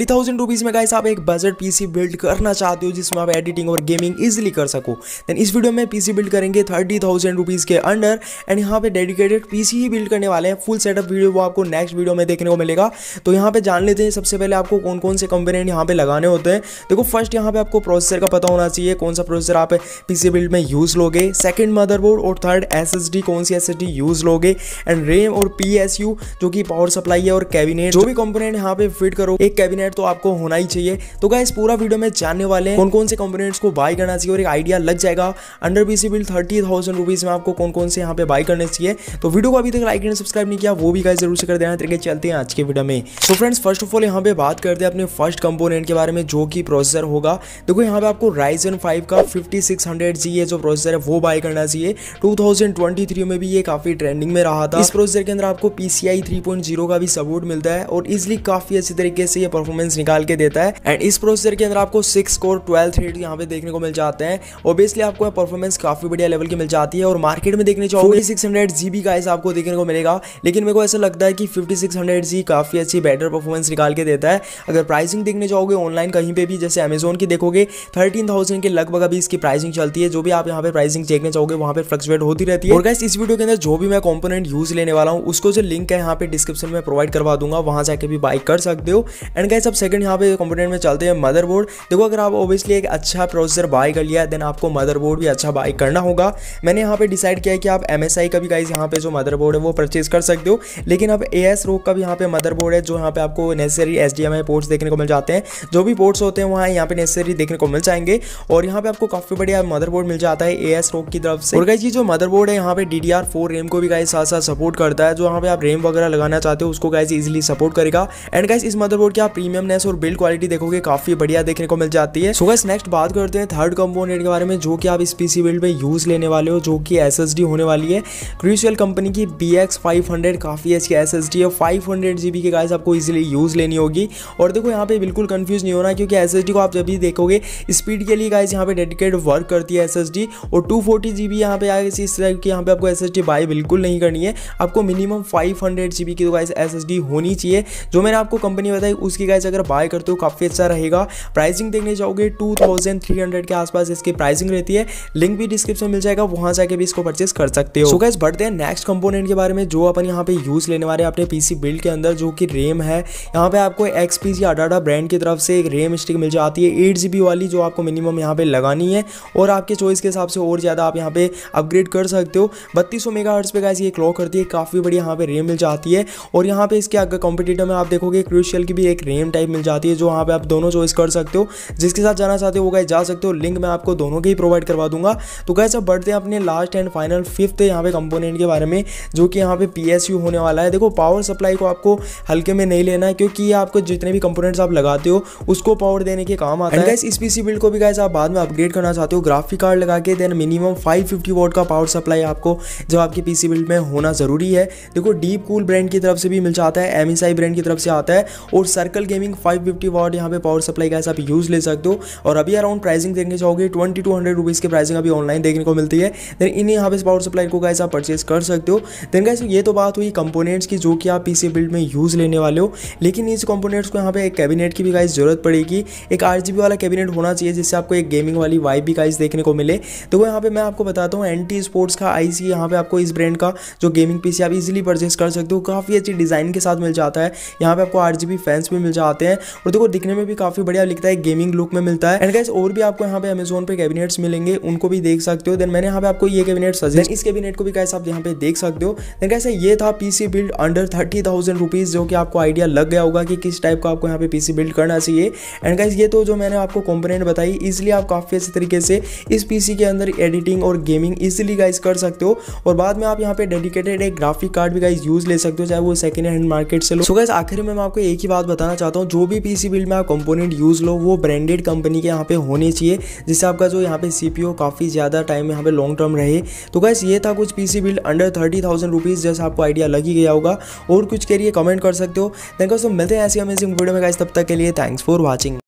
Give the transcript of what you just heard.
Thirty thousand rupees में guys आप एक बजट पीसी बिल्ड करना चाहते हो, जिसमें आप एडिटिंग और गेमिंग इजिली कर सको। देन इस वीडियो में पीसी बिल्ड करेंगे थर्टी थाउज़ेंड रुपीज़ के अंडर एंड यहाँ पे डेडिकेटेड पीसी ही बिल्ड करने वाले हैं। फुल सेटअप वीडियो वो आपको नेक्स्ट वीडियो में देखने को मिलेगा। तो यहाँ पे जान लेते हैं सबसे पहले आपको कौन कौन से कंपोनेंट यहाँ पे लगाने होते हैं। देखो फ़र्स्ट यहाँ पे आपको प्रोसेसर का पता होना चाहिए, कौन सा प्रोसेसर आप पीसी बिल्ड में यूज़ लोगे। सेकंड मदरबोर्ड और थर्ड एसएसडी कौन सी एसएसडी यूज़ लोगे। एंड रेम और पीएसयू जो कि पावर सप्लाई है और कैबिनेट जो भी कंपोनेंट यहाँ पे फिट करो, एक कैबिनेट तो आपको होना ही चाहिए। तो गाइस पूरा वीडियो में जानने वाले हैं कौन कौन से कंपोनेंट्स को बाय करना चाहिए और एक आइडिया लग जाएगा। Under PC build thirty thousand rupees में आपको कौन कौन से यहाँ पे बाय करने चाहिए। तो वीडियो को अभी तक लाइक एंड सब्सक्राइब नहीं किया, वो भी गाइस ज़रूर से कर देना। तरीके चलते हैं आज के वीडियो में। तो फ्रेंड्स फ़र्स्ट ऑफ़ ऑल यहाँ पे बात करते हैं अपने फ़र्स्ट कंपोनेंट के बारे में, जो कि प्रोसेसर होगा। देखो यहाँ पे आपको राइजन फाइव का फिफ्टी सिक्स हंड्रेड जी जो प्रोसेसर है, वो बाय करना चाहिए। टू थाउज़ेंड ट्वेंटी थ्री में भी ये काफ़ी ट्रेंडिंग में रहा था। इस प्रोसेसर के अंदर आपको पीसीआई थ्री पॉइंट ज़ीरो का भी सपोर्ट मिलता है और इजिली काफ़ी अच्छी तरीके से ये परफॉर्मेंस निकाल के देता है। एंड इस प्रोसेसर के अंदर आपको सिक्स कोर ट्वेल्व थ्रेड यहाँ पे देखने को मिल जाते हैं। ऑब्वियसली आपको परफॉर्मेंस काफ़ी बढ़िया लेवल की मिल जाती है और मार्केट में देखने चाहोगे सिक्स हंड्रेड जीबी का आपको देखने को मिलेगा। लेकिन मेरे को ऐसा लगता है कि फिफ्टी सिक्स हंड्रेड जी काफ़ी अच्छी बेटर परफॉर्मेंस निकाल के देता है। अगर प्राइसिंग देखने चाहोगे ऑनलाइन कहीं पे भी, जैसे अमेजोन की देखोगे थर्टीन थाउज़ेंड के लगभग अभी इसकी प्राइसिंग चलती है। जो भी आप यहाँ पे प्राइसिंग देखने चाहोगे वहाँ पे फ्लक्चुएट होती रहती है। और गैस इस वीडियो के अंदर जो भी मैं कंपोनेंट यूज़ लेने वाला हूँ, उसको जो लिंक है यहाँ पे डिस्क्रिप्शन में प्रोवाइड करवा दूँगा। वहाँ जाके भी बाई कर सकते हो। एंड गैस अब सेकंड यहाँ पे कंपोनेंट में चलते हैं मदरबोर्ड देखो, अगर आप ऑब्वियसली एक अच्छा प्रोसेसर बाय कर लिया देन आपको मदरबोर्ड भी अच्छा बाय करना होगा। मैंने यहाँ पे डिसाइड किया है कि आप MSI का भी गाइज़ यहाँ पे जो मदरबोर्ड है वो परचेज कर सकते हो। लेकिन अब ए एस रोक का भी यहाँ पे मदरबोर्ड है, जो यहाँ पे आपको necessary H D M I ports देखने को मिल जाते हैं। जो भी पोर्ट्स होते हैं, वहाँ यहाँ पे नेसेसरी देखने को मिल जाएँगे। और यहाँ पे आपको काफ़ी बढ़िया मदरबोर्ड मिल जाता है ए एस रोक की तरफ़ से। और गाइज़ ये जो मदरबोर्ड है, यहाँ पे D D R four RAM को भी गाइज़ साथ साथ सपोर्ट करता है। जो यहाँ पे आप रेम वगैरह लगाना चाहते हो, उसको गाइज़ इजिली सपोर्ट करेगा। एंड गाइज़ इस मदरबोर्ड की आप प्रीमियमनेस और बिल्ड क्वालिटी देखोगे, काफ़ी बढ़िया देखने को मिल जाती है। सो गाइज़ नेक्स्ट बात करते हैं थर्ड कंपोनेंट के बारे में, जो कि आप इस पीसी बिल्ड में यूज़ लेने वाले हो, जो कि एसएसडी होने वाली है। क्रूशियल कंपनी की बी एक्स काफ़ी अच्छी एस एस डी है। फाइव हंड्रेड के गाइज़ आपको इजिली यूज़ लेनी होगी। और देखो, यहाँ पे बिल्कुल कंफ्यूज नहीं होना, क्योंकि एस एस डी को आप जब भी देखोगे स्पीड के लिए गाइज़ यहाँ पे डेडिकेट वर्क करती है एस एस डी और टू फोर्टी जी बी यहाँ पे आगे इस तरह की, यहाँ पे आपको एस बाई बिल्कुल नहीं करनी है। आपको minimum five hundred G B की तो गाइज़ एस होनी चाहिए। जो मैंने आपको कंपनी बताई, उसकी गाइज़ अगर बाय करते हो, काफ़ी अच्छा रहेगा। प्राइसिंग देखने जाओगे टू थाउज़ेंड थ्री हंड्रेड के आसपास इसकी प्राइसिंग रहती है। लिंक भी डिस्क्रिप्शन मिल जाएगा, वहाँ जाके भी इसको परचेस कर सकते हो। सो गाइज़ बढ़ते हैं नेक्स्ट कंपोनेंट के बारे में, जो अपन यहाँ पे यूज़ लेने वाले अपने पीसी बिल्ड के अंदर, जो कि रेम है। यहाँ पे आपको X P C Adata brand की तरफ़ से एक रेम स्टिक मिल जाती है। एट जी वाली जो आपको मिनिमम यहाँ पे लगानी है। और आपके चॉइस के हिसाब से और ज़्यादा आप यहाँ पे अपग्रेड कर सकते हो। बत्तीस सौ मेगा पे गाइस ये क्लॉक करती है, काफ़ी बड़ी यहाँ पे रेम मिल जाती है। और यहाँ पे इसके अगर कॉम्पिटिटर में आप देखोगे क्रूशियल की भी एक रेम टाइप मिल जाती है जो वहाँ पे आप दोनों चॉइस कर सकते हो। जिसके साथ जाना चाहते हो वो गाइस जा सकते हो। लिंक मैं आपको दोनों के ही प्रोवाइड करवा दूँगा। तो गाइस अब बढ़ते हैं अपने लास्ट एंड फाइनल फिफ्थ यहाँ पे कंपोनेंट के बारे में जो कि यहाँ पे पीएसयू होने वाला है। देखो पावर सप्लाई को आपको हल्के में नहीं लेना है क्योंकि ये आपको जितने भी कंपोनेंट्स आप लगाते हो उसको पावर देने के काम आता है। इस पीसी बिल्ड को भी गाइस आप बाद में अपग्रेड करना चाहते हो ग्राफिक कार्ड लगा के देन मिनिमम 550 वोट का पावर सप्लाई आपको जो आपकी पीसी बिल्ड में होना ज़रूरी है। देखो डीप कूल ब्रांड की तरफ़ से भी मिल जाता है एम ब्रांड की तरफ़ से आता है और सर्कल गेमिंग 550 वॉट यहाँ पे पावर सप्लाई का आप यूज़ ले सकते हो। और अभी अराउंड प्राइसिंग देखने चाहोगे ट्वेंटी टू हंड्रेड रुपीज़ की प्राइसिंग अभी ऑनलाइन देखने को मिलती है। देन इन्हीं यहाँ पे पावर सप्लाई को गाइस आप परचेज कर सकते हो। देन गाइस ये तो बात हुई कंपोनेंट्स की जो कि आप पीसी बिल्ड में यूज़ लेने वाले हो। लेकिन इस कंपोनेंट्स को यहाँ पे एक कैबिनेट की भी गाइस ज़रूरत पड़ेगी। एक आठ वाला कैबिनेट होना चाहिए जिससे आपको एक गेमिंग वाली वाइब भी गाइस देखने को मिले। तो वो यहाँ पे मैं आपको बताता हूँ एंटी स्पोर्ट्स का आई सी यहाँ पे आपको इस ब्रांड का जो गेमिंग पीसी आप इजीली परचेस कर सकते हो। काफ़ी अच्छी डिज़ाइन के साथ मिल जाता है। यहाँ पे आपको आठ फैंस भी मिल जाते हैं। और देखो, दिखने में भी काफ़ी बढ़िया लिखता है गेमिंग लुक में मिलता है। एंड गाइस और भी आपको यहाँ पे अमेजोन पे कैबिनेट्स मिलेंगे, उनको भी देख सकते हो। देन मैंने यहाँ पे आपको ये कैबिनेट सजेस्ट इस कैबिनेट को भी कैसे आप यहाँ पे देख सकते हो। देन कैसे ये था PC build under thirty thousand rupees जो कि आपको आइडिया लग गया होगा कि किस टाइप का आपको यहाँ पे पीसी बिल्ड करना चाहिए। एंड गाइस ये तो जो मैंने आपको कंपोनेंट बताई, इसलिए आप काफ़ी अच्छे तरीके से इस पीसी के अंदर एडिटिंग और गेमिंग इजिली गाइस कर सकते हो। और बाद में आप यहाँ पे डेडिकेटेड एक ग्राफिक कार्ड भी गाइस यूज़ ले सकते हो, चाहे वो सेकंड हैंड मार्केट से लो। सो गाइस आखिर में मैं आपको एक ही बात बताना चाहता हूँ जो भी पीसी बिल्ड में आप कंपोनेंट यूज़ लो, वो ब्रांडेड कंपनी के यहाँ पे होने चाहिए, जिससे आपका जो यहाँ पे सीपीओ काफ़ी ज़्यादा टाइम यहाँ पे लॉन्ग टर्म रहे। तो गैस ये था कुछ PC build under thirty thousand rupees जैसे आपको आइडिया लगी ही गया होगा। और कुछ के लिए कमेंट कर सकते हो। थैंक यू सो मिलते हैं ऐसी अमेजिंग वीडियो में गाइस तब तक के लिए थैंक्स फॉर वॉचिंग